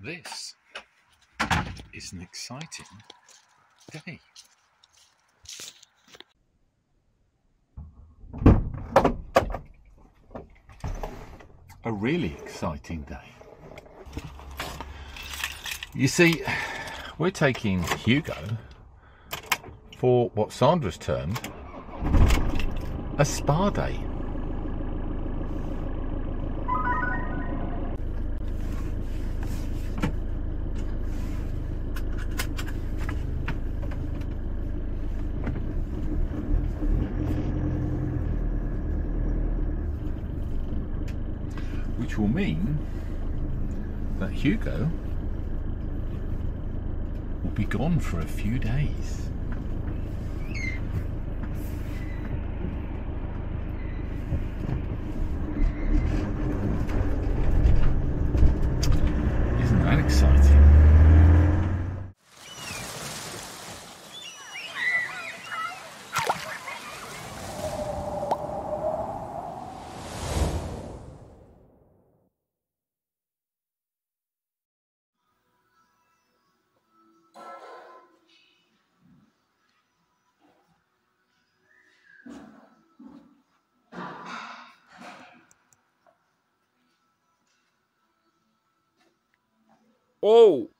This is an exciting day. A really exciting day. You see, we're taking Hugo for what Sandra's termed a spa day. which will mean that Hugo will be gone for a few days. Oh!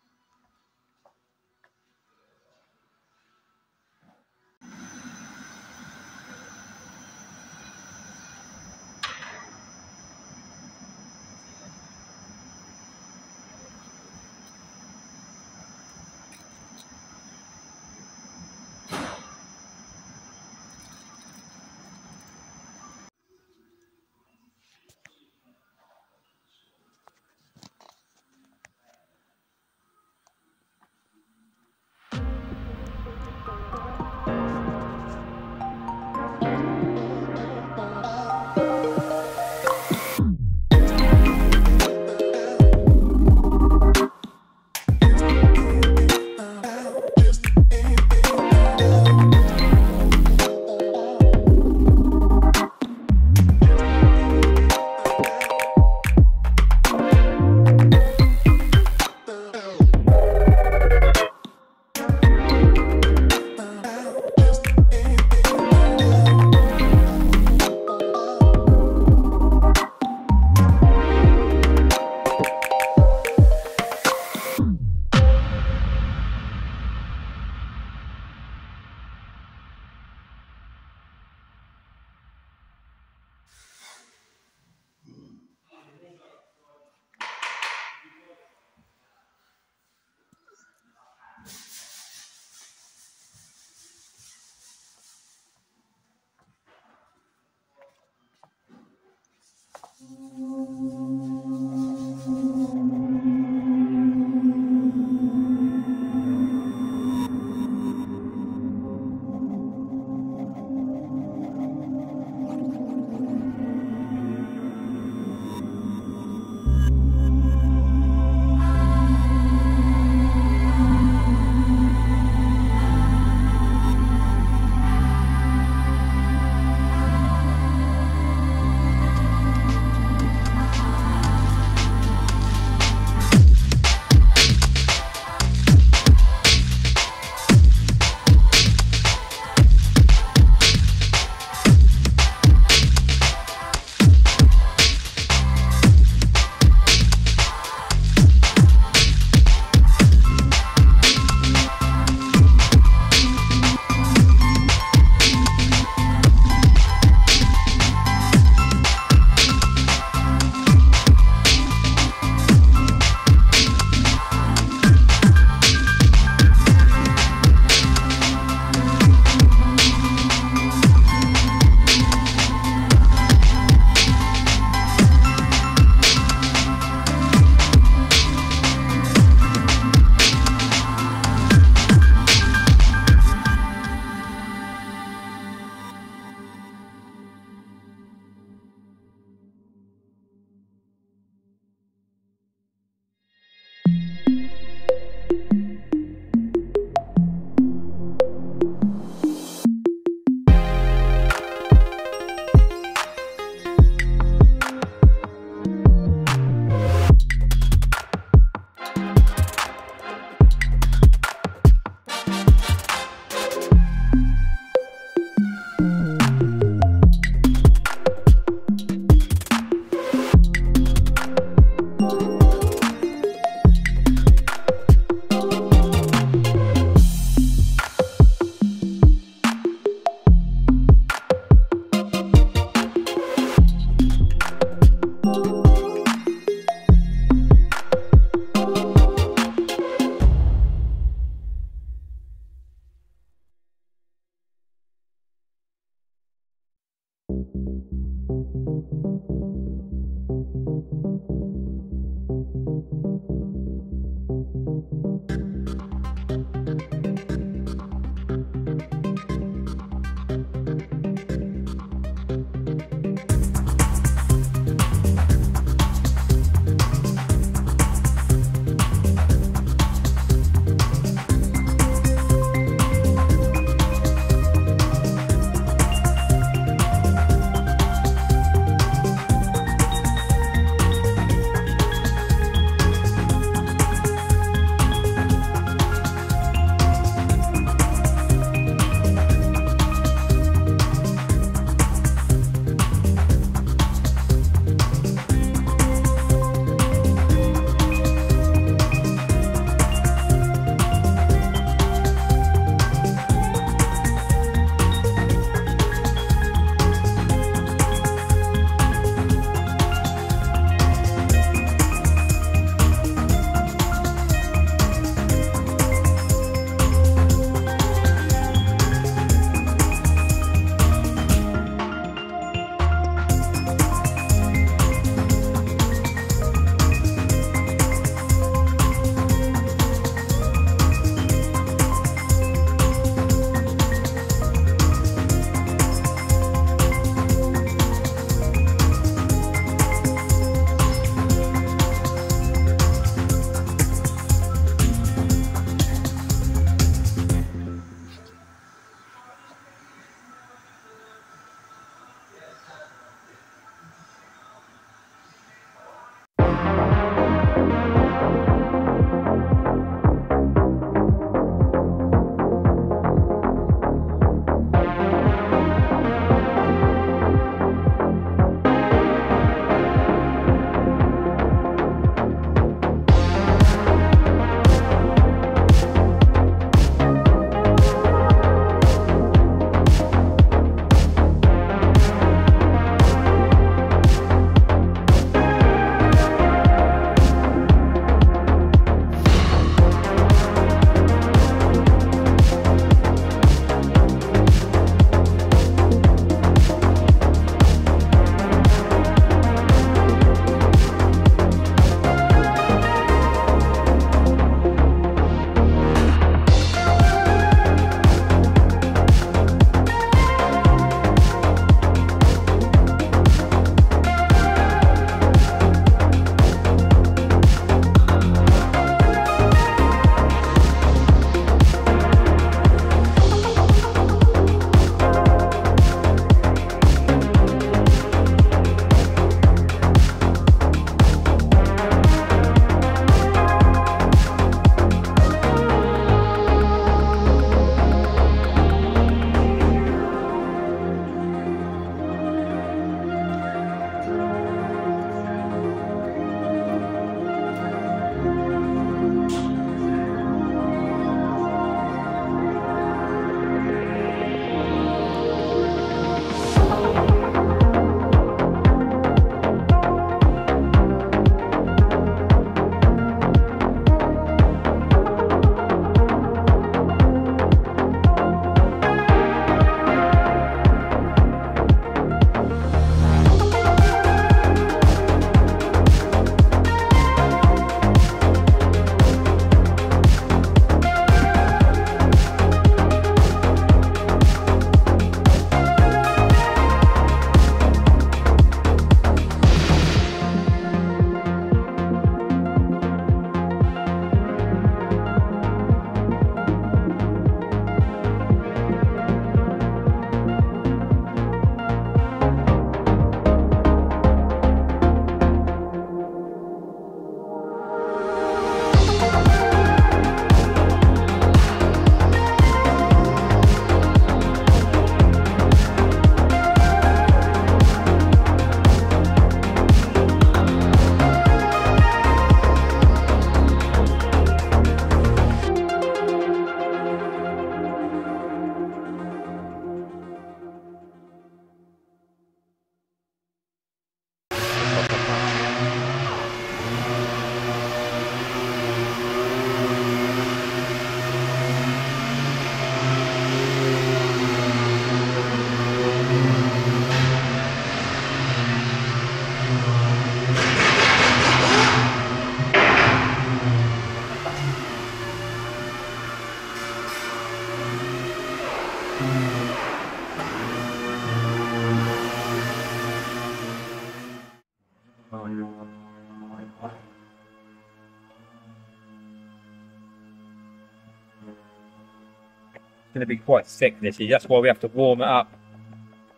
Going to be quite thick. This is. That's why we have to warm it up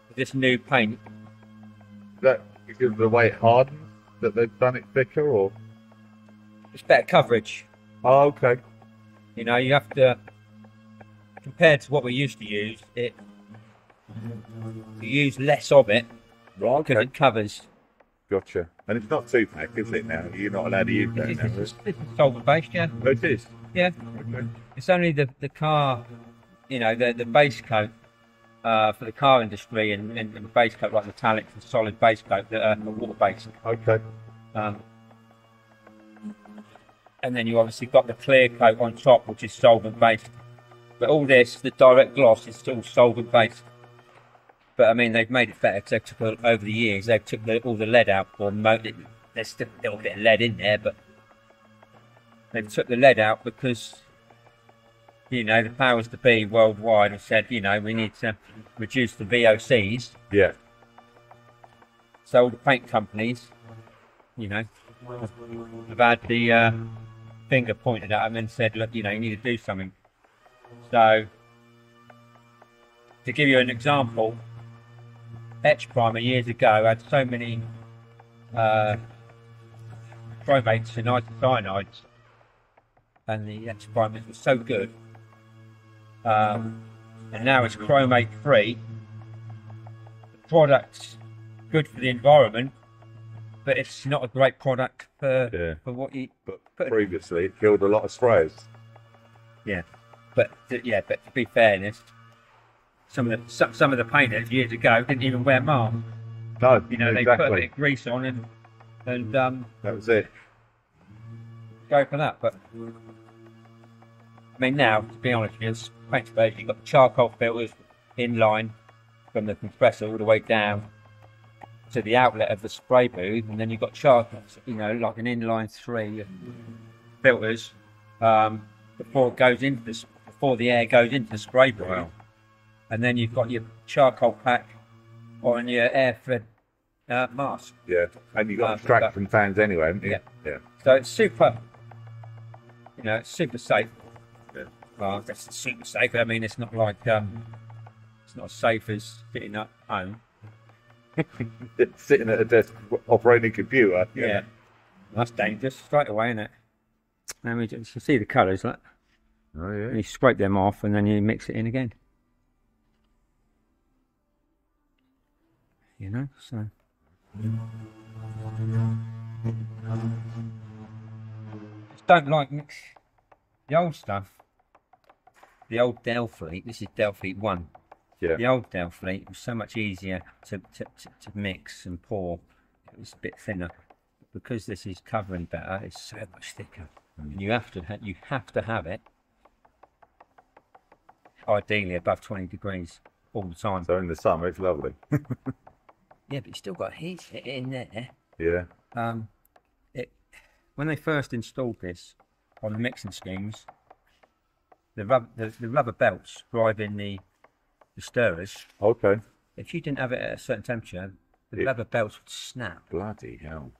with this new paint. Is that because of the way it hardens that they've done it thicker, or? It's better coverage. Oh, okay. You know, you have to compared to what we used to use. It you use less of it Right. because Okay. it covers. Gotcha. And it's not two pack, is it? Now you're not allowed to use that It's, now. it's, it's solvent based, yeah. it? It is. Yeah. Okay. It's only the, the car, you know, the, the base coat uh, for the car industry and, and, and base coat like metallic and solid base coat that are water based. Okay. Um, and then you obviously got the clear coat on top, which is solvent based. But all this, the direct gloss, is still solvent based. But I mean, they've made it better they took over the years. They've took the, all the lead out, or there's still a little bit of lead in there, but they've took the lead out because you know the powers to be worldwide have said, you know, we need to reduce the VOCs. Yeah. So all the paint companies, you know, have had the uh, finger pointed at them and said, look, you know, you need to do something. So, to give you an example, Etch Primer years ago had so many uh, chromates and isocyanides, and the Etch Primers were so good. Um, and now it's chromate free. The product's good for the environment, but it's not a great product for, Yeah. for what you But But- previously it killed a lot of sprays. Yeah, but yeah, but to be fairness, some of the some, some of the painters years ago didn't even wear masks. No, You know, they put a bit of grease on and and um, That was it. go for that. But I mean, now to be honest with you, it's paint space. You've got the charcoal filters in line from the compressor all the way down to the outlet of the spray booth, and then you've got charcoal, you know, like an inline three filters um, before it goes into the before the air goes into the spray booth. Wow. and then you've got your charcoal pack on your air fed uh, mask. Yeah. And you've got Uh, extraction fans anyway, haven't you? Yeah. Yeah. So it's super, you know, it's super safe. Yeah. I it's super safe. I mean, it's not like um, it's not as safe as sitting at home. Sitting at a desk operating a computer. Yeah, that's dangerous straight away, isn't it? Let me just you see the colours, like Oh yeah. you scrape them off and then you mix it in again. You know, so. Just don't like mix the old stuff. The old Delfleet, this is Delfleet 1. Yeah. The old Delfleet was so much easier to, to, to, mix and pour. It was a bit thinner. Because this is covering better, it's so much thicker. And you have to ha- you have to have it ideally above 20 degrees all the time. So in the summer it's lovely. Yeah, but you still got heat in there. Yeah. Um, it when they first installed this on the mixing schemes, the rub the, the rubber belts driving the the stirrers. Okay. If you didn't have it at a certain temperature, the It- rubber belts would snap. Bloody hell.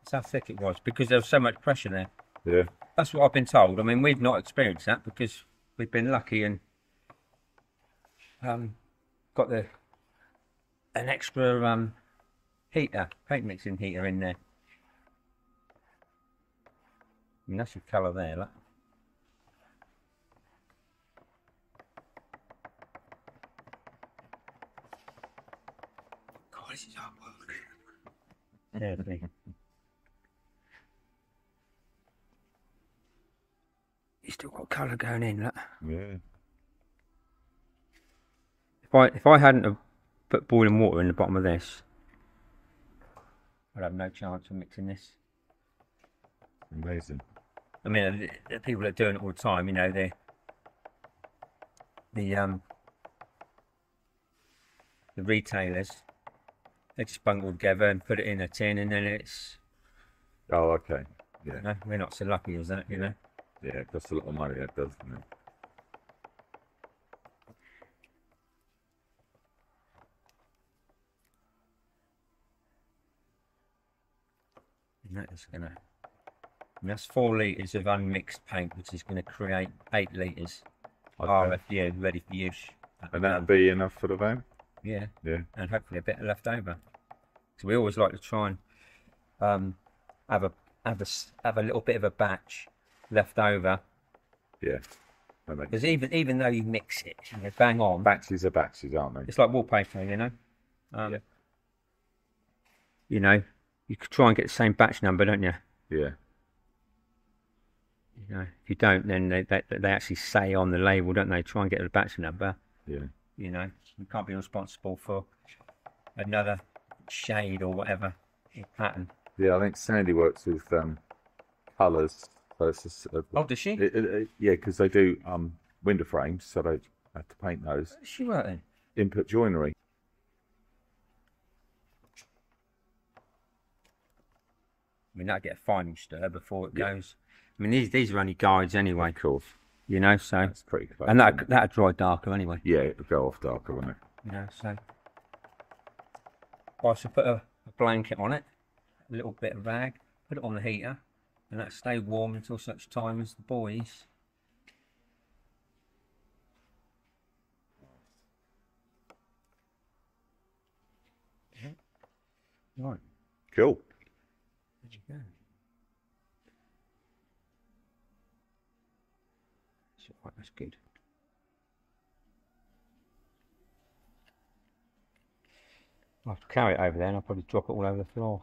That's how thick it was because there was so much pressure there. Yeah. That's what I've been told. I mean, we've not experienced that because we've been lucky and um, got the an extra um, heater, paint mixing heater in there. And that's your colour there, look. God, this is hard work. Yeah, see. You still got colour going in, look. Yeah. If I if I hadn't have put boiling water in the bottom of this, I'd have no chance of mixing this. Amazing. I mean, the, the people that are doing it all the time, you know, they the um the retailers, they just bung all together and put it in a tin, and then it's Oh, okay. you Yeah. know, we're not so lucky as that, you know. Yeah, it costs a lot of money, that does, doesn't it? And that is gonna. And that's four litres of unmixed paint, which is going to create eight litres are yeah, ready for use. And that'd be enough for the van? Yeah, Yeah. and hopefully a bit left over. So we always like to try and um, have a have a have a little bit of a batch left over Yeah. Because even even though you mix it, you know, bang on, Batches are batches, aren't they? it's like wallpaper, you know. Um, Yeah. You know, you could try and get the same batch number, don't you? Yeah. You know, if you don't, then they, they they actually say on the label, don't they? Try and get the batch number. Yeah. You know, you can't be responsible for another shade or whatever pattern. Yeah, I think Sandy works with um, colours. So just, uh, Oh, does she? it, it, it- yeah, because they do um, window frames, so they have to paint those. Does she work then? Input joinery. I mean, that'd get a final stir before it goes. I mean, these these are only guides anyway, Of course. You know. So That's pretty close. and isn't that it? that'd dry darker anyway, Yeah, it'll go off darker, wouldn't it? you know. So I should put a, a blanket on it, a little bit of rag, put it on the heater, and that stay warm until such time as the boys. Right, Cool. there you go. Right, that's good. I'll have to carry it over there and I'll probably drop it all over the floor.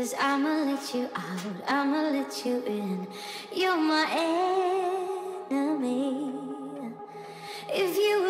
Cause I'ma let you out, I'ma let you in. You're my enemy. If you